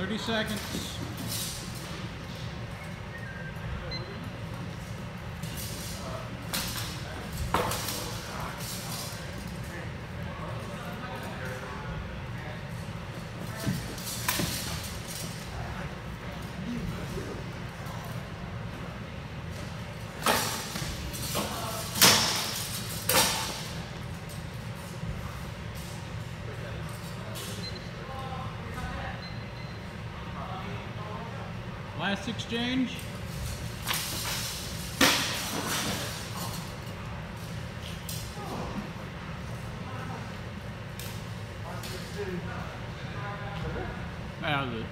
30 seconds. Last exchange. That was it.